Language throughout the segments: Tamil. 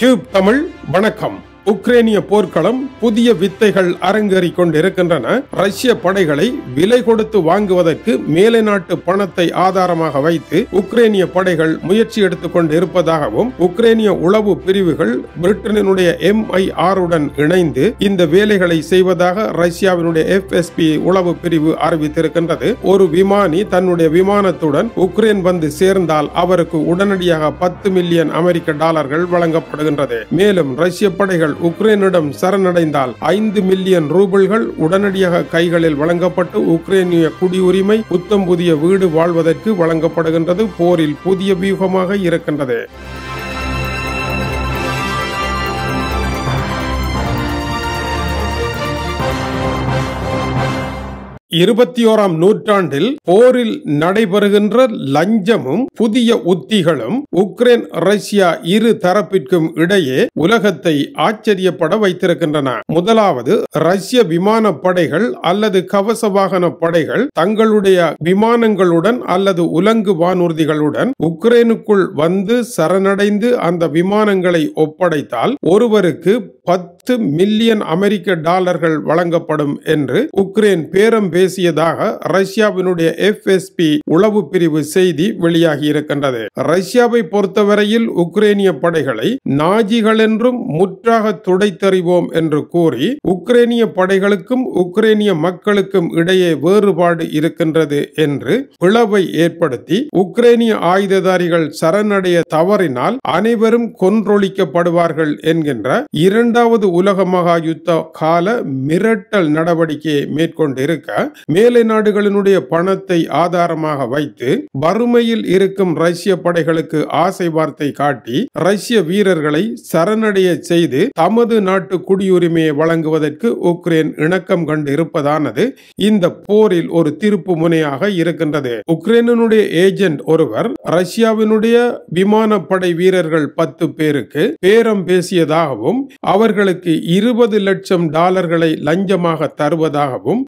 டியூப் தமிழ் வணக்கம். உக்ரேனிய போர்க்களம் புதிய வித்தைகள் அரங்கேறிக் கொண்டிருக்கின்றன. ரஷ்ய படைகளை விலை கொடுத்து வாங்குவதற்கு மேலை நாட்டு பணத்தை ஆதாரமாக வைத்து உக்ரேனிய படைகள் முயற்சி எடுத்துக் கொண்டு இருப்பதாகவும் உக்ரேனிய உளவு பிரிவுகள் பிரிட்டனினுடைய எம்ஐஆர் உடன் இணைந்து இந்த வேலைகளை செய்வதாக ரஷ்யாவினுடைய எஃப்எஸ்பி உளவு பிரிவு அறிவித்திருக்கின்றது. ஒரு விமானி தன்னுடைய விமானத்துடன் உக்ரைன் வந்து சேர்ந்தால் அவருக்கு உடனடியாக பத்து மில்லியன் அமெரிக்க டாலர்கள் வழங்கப்படுகின்றது. மேலும் ரஷ்ய படைகள் உக்ரைனிடம் சரணடைந்தால் ஐந்து மில்லியன் ரூபல்கள் உடனடியாக கைகளில் வழங்கப்பட்டு உக்ரைனிய குடியுரிமை புத்தம் புதிய வீடு வாழ்வதற்கு வழங்கப்படுகின்றது. போரில் புதிய வியூகமாக இருக்கின்றது. இருபத்தி ஓராம் நூற்றாண்டில் போரில் நடைபெறுகின்ற லஞ்சமும் புதிய உத்திகளும் உக்ரைன் ரஷ்யா இரு தரப்பிற்கும் இடையே உலகத்தை ஆச்சரியப்பட வைத்திருக்கின்றன. முதலாவது ரஷ்ய விமான படைகள் அல்லது கவச வாகன படைகள் தங்களுடைய விமானங்களுடன் அல்லது உலங்கு வானூர்திகளுடன் உக்ரைனுக்குள் வந்து சரணடைந்து அந்த விமானங்களை ஒப்படைத்தால் ஒருவருக்கு பத்து மில்லியன் அமெரிக்க டாலர்கள் வழங்கப்படும் என்று உக்ரைன் பேரம் பேசியதாக ரஷ்யாவினுடைய எஃப்எஸ்பி உளவு பிரிவு செய்தி வெளியாகி இருக்கின்றது. ரஷ்யாவை பொறுத்தவரையில் உக்ரைனிய படைகளை நாஜிகள் என்றும் முற்றாக துடைத்தறிவோம் என்று கூறி உக்ரைனிய படைகளுக்கும் உக்ரைனிய மக்களுக்கும் இடையே வேறுபாடு இருக்கின்றது என்று பிளவை ஏற்படுத்தி உக்ரைனிய ஆயுததாரிகள் சரணடைய தவறினால் அனைவரும் கொன்றொழிக்கப்படுவார்கள் என்கின்ற இரண்டாவது உலக மகா யுத்த கால மிரட்டல் நடவடிக்கையை மேற்கொண்டிருக்க மேலை நாடுகளினுடைய பணத்தை ஆதாரமாக வைத்து வறுமையில் இருக்கும் ரஷ்ய படைகளுக்கு ஆசை வார்த்தை காட்டி ரஷ்ய வீரர்களை சரணடைய செய்து தமது நாட்டு குடியுரிமையை வழங்குவதற்கு உக்ரைன் இணக்கம் கண்டு இருப்பதானது இந்த போரில் ஒரு திருப்பு முனையாக இருக்கின்றது. உக்ரைனுடைய ஏஜென்ட் ஒருவர் ரஷ்யாவினுடைய விமானப்படை வீரர்கள் பத்து பேருக்கு பேரம் பேசியதாகவும் அவர்களுக்கு இருபது லட்சம் டாலர்களை லஞ்சமாக தருவதாகவும்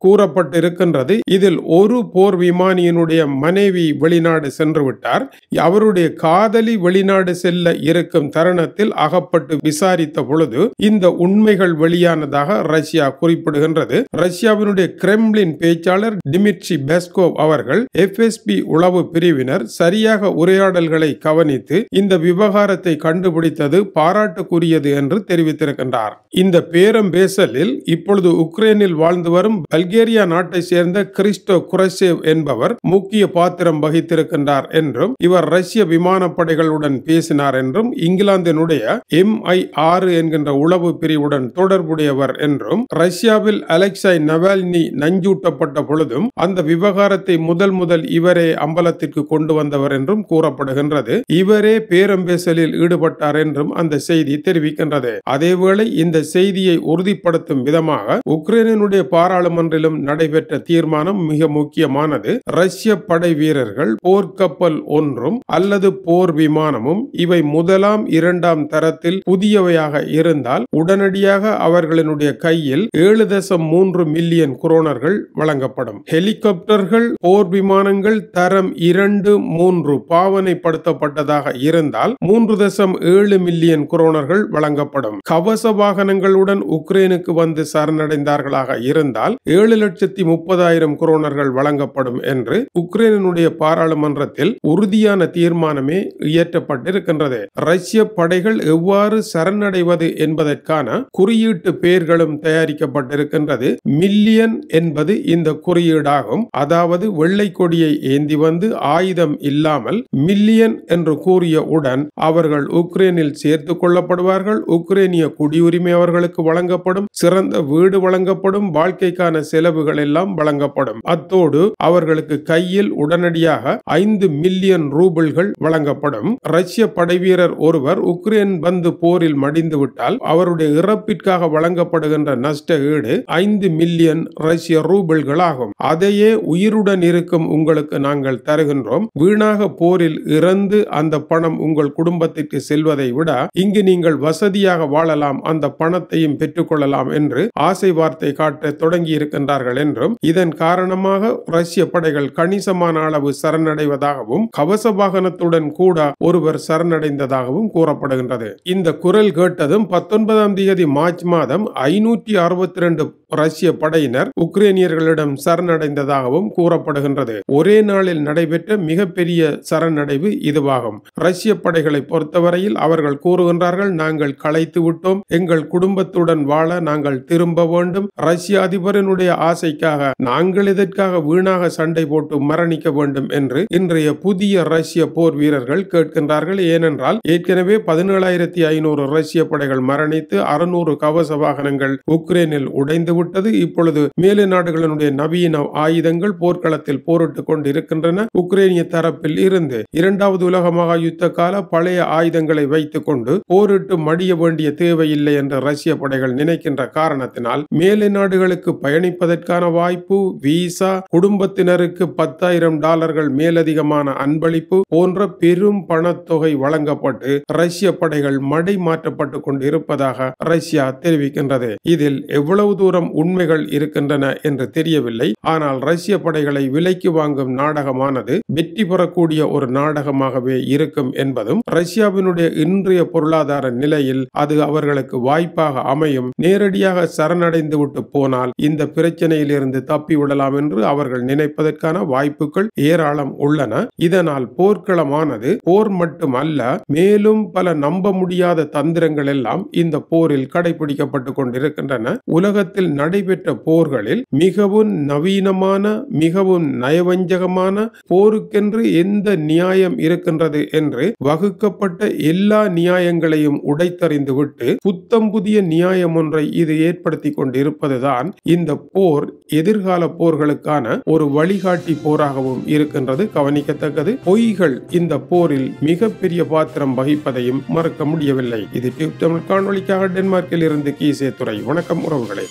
இருக்கின்றது. இதில் ஒரு போர் விமானியினுடைய மனைவி வெளிநாடு சென்று விட்டார். அவருடைய காதலி வெளிநாடு செல்ல இருக்கும் தருணத்தில் அகப்பட்டு விசாரித்த பொழுது இந்த உண்மைகள் வெளியானதாக ரஷ்யா குறிப்பிடுகின்றது. ரஷ்யாவினுடைய கிரெம்லின் பேச்சாளர் டிமிட்ரி பெஸ்கோவ் அவர்கள் எஃப்எஸ்பி உளவு பிரிவினர் சரியாக உரையாடல்களை கவனித்து இந்த விவகாரத்தை கண்டுபிடித்தது பாராட்டுக்குரியது என்று தெரிவித்திருக்கின்றார். இந்த பேரம் பேசலில் இப்பொழுது உக்ரைனில் வாழ்ந்து வரும் பல்கேரியா நாட்டை சேர்ந்த கிறிஸ்டோ குரசேவ் என்பவர் முக்கிய பாத்திரம் வகித்திருக்கின்றார் என்றும் இவர் ரஷ்ய விமானப்படைகளுடன் பேசினார் என்றும் இங்கிலாந்தினுடைய எம்ஐ ஆறு என்கின்ற உளவு பிரிவுடன் தொடர்புடையவர் என்றும் ரஷ்யாவில் அலெக்சாய் நவால்னி நஞ்சூட்டப்பட்ட பொழுதும் அந்த விவகாரத்தை முதல் முதல் இவரே அம்பலத்திற்கு கொண்டு வந்தவர் என்றும் கூறப்படுகின்றது. இவரே பேரம்பேசலில் ஈடுபட்டார் என்றும் அந்த செய்தி தெரிவிக்கின்றது. அதேவேளை இந்த செய்தியை உறுதிப்படுத்தும் விதமாக உக்ரைனுடைய பாராளுமன்றிலும் நடைபெற்ற தீர்மானம் மிக முக்கியமானது. ரஷ்ய படை வீரர்கள் போர்க்கப்பல் ஒன்றும் அல்லது போர் விமானமும் இவை முதலாம் இரண்டாம் தரத்தில் புதியவையாக இருந்தால் உடனடியாக அவர்களினுடைய கையில் ஏழு தசம் மூன்று மில்லியன் குரோனர்கள் வழங்கப்படும். ஹெலிகாப்டர்கள் போர் விமானங்கள் தரம் இரண்டு மூன்று பாவனைப்படுத்தப்பட்டதாக இருந்தால் மூன்று தசம் ஏழு மில்லியன் குரோனர்கள் வழங்கப்படும். கவச வாகனங்களுடன் உக்ரைனுக்கு வந்து சரணடைந்தார்களாக இருந்தால் ஏழு லட்சத்தி முப்பதாயிரம் குரோனர்கள் வழங்கப்படும் என்று உக்ரைனுடைய பாராளுமன்றத்தில் உறுதியான தீர்மானமே இயற்றப்பட்டிருக்கின்றது. ரஷ்ய படைகள் எவ்வாறு சரணடைவது என்பதற்கான குறியீட்டு பெயர்களும் தயாரிக்கப்பட்டிருக்கின்றது. மில்லியன் என்பது இந்த குறியீடாகும். அதாவது வெள்ளை கொடியை ஏந்தி வந்து ஆயுதம் இல்லாமல் மில்லியன் என்று கூறிய உடன் அவர்கள் உக்ரைனில் சேர்த்துக் கொள்ளப்படுவார்கள். உக்ரைனிய குடியுரிமை அவர்களுக்கு வழங்கப்படும். சிறந்த வீடு வழங்கப்படும். வாழ்க்கைக்கான செலவுகள் எல்லாம் வழங்கப்படும். அத்தோடு அவர்களுக்கு கையில் உடனடியாக ஐந்து மில்லியன் ரூபிள்கள் வழங்கப்படும். ரஷ்ய படைவீரர் ஒருவர் உக்ரைன் பந்து போரில் மடிந்து விட்டால் அவருடைய இறப்பிற்காக வழங்கப்படுகின்ற நஷ்ட ஈடு ஐந்து மில்லியன் ரஷ்ய ரூபிள்கள் ஆகும் அதையே உயிருடன் இருக்கும் உங்களுக்கு நாங்கள் தருகின்றோம். வீணாக போரில் இறந்து அந்த பணம் உங்கள் குடும்பத்திற்கு செல்வதை விட இங்கு நீங்கள் வசதியாக வாழலாம். அந்த பணத்தையும் பெற்றுக்கொள்ளலாம் என்று ஆசை வார்த்தை காட்ட தொடங்கி இருக்கின்றார்கள் என்றும் என்றும் இதன் காரணமாக ரஷ்ய படைகள் கணிசமான அளவு சரணடைவதாகவும் கவச வாகனத்துடன் கூட ஒருவர் சரணடைந்ததாகவும் கூறப்படுகின்றது. இந்த குரல் கேட்டதும் பத்தொன்பதாம் தேதி மார்ச் மாதம் ஐநூற்றி அறுபத்தி ரெண்டு ரஷ்ய படையினர் உக்ரேனியர்களிடம் சரணடைந்ததாகவும் கூறப்படுகின்றது. ஒரே நாளில் நடைபெற்ற மிகப்பெரிய சரணடைவு இதுவாகும். ரஷ்ய படைகளை பொறுத்தவரையில் அவர்கள் கூறுகின்றார்கள் நாங்கள் களைத்து விட்டோம். எங்கள் குடும்பத்துடன் வாழ நாங்கள் திரும்ப வேண்டும். ரஷ்ய அதிபரனுடைய ஆசைக்காக நாங்கள் இதற்காக வீணாக சண்டை போட்டு மரணிக்க வேண்டும் என்று இன்றைய புதிய ரஷ்ய போர் வீரர்கள் கேட்கின்றார்கள். ஏனென்றால் ஏற்கனவே பதினேழாயிரத்தி ஐநூறு ரஷ்ய படைகள் மரணித்து அறுநூறு கவச வாகனங்கள் உக்ரைனில் உடைந்து விட்டது. இப்பொழுது மேலை நாடுகளினுடைய நவீன ஆயுதங்கள் போர்க்களத்தில் போரிட்டுக் கொண்டிருக்கின்றன. உக்ரைனிய தரப்பில் இருந்து இரண்டாவது உலக மகா யுத்த கால பழைய ஆயுதங்களை வைத்துக் கொண்டு போரிட்டு மடிய வேண்டிய தேவையில்லை என்று ரஷ்ய படைகள் நினைக்கின்ற காரணத்தினால் மேலை நாடுகளுக்கு பயணிப்பதற்கான வாய் வாய்ப்பு விசா குடும்பத்தினருக்கு பத்தாயிரம் டாலர்கள் மேலதிகமான அன்பளிப்பு போன்ற பெரும் பணத்தொகை வழங்கப்பட்டு ரஷ்ய படைகள் மடை மாற்றப்பட்டு கொண்டிருப்பதாக ரஷ்யா தெரிவிக்கின்றது. இதில் எவ்வளவு தூரம் உண்மைகள் இருக்கின்றன என்று தெரியவில்லை. ஆனால் ரஷ்ய படைகளை விலைக்கு வாங்கும் நாடகமானது வெற்றி பெறக்கூடிய ஒரு நாடகமாகவே இருக்கும் என்பதும் ரஷ்யாவினுடைய இன்றைய பொருளாதார நிலையில் அது அவர்களுக்கு வாய்ப்பாக அமையும். நேரடியாக சரணடைந்து விட்டு போனால் இந்த பிரச்சனையிலிருந்து தப்பி விடலாம் என்று அவர்கள் நினைப்பதற்கான வாய்ப்புகள் ஏராளம் உள்ளன. இதனால் போர்க்களமானது போர் மட்டுமல்ல மேலும் பல நம்ப முடியாத தந்திரங்கள் எல்லாம் இந்த போரில் கடைபிடிக்கப்பட்டு கொண்டிருக்கின்றன. உலகத்தில் நடைபெற்ற போர்களில் மிகவும் நவீனமான மிகவும் நயவஞ்சகமான போருக்கென்று எந்த நியாயம் இருக்கின்றது என்று வகுக்கப்பட்ட எல்லா நியாயங்களையும் உடைத்தறிந்துவிட்டு புத்தம் புதிய நியாயம் ஒன்றை இது ஏற்படுத்தி கொண்டிருப்பதுதான் இந்த போர் எதிர்கால போர்களுக்கான ஒரு வழிகாட்டி போராகவும் இருக்கின்றது. கவனிக்கத்தக்கது பொய்கள் இந்த போரில் மிகப்பெரிய பாத்திரம் வகிப்பதையும் மறுக்க முடியவில்லை. இது டியூப் தமிழ் காணொலிக்காக டென்மார்க்கில் இருந்து கீசே துறை வணக்கம் உறவுகளே.